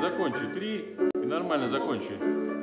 закончи. Три и нормально закончи.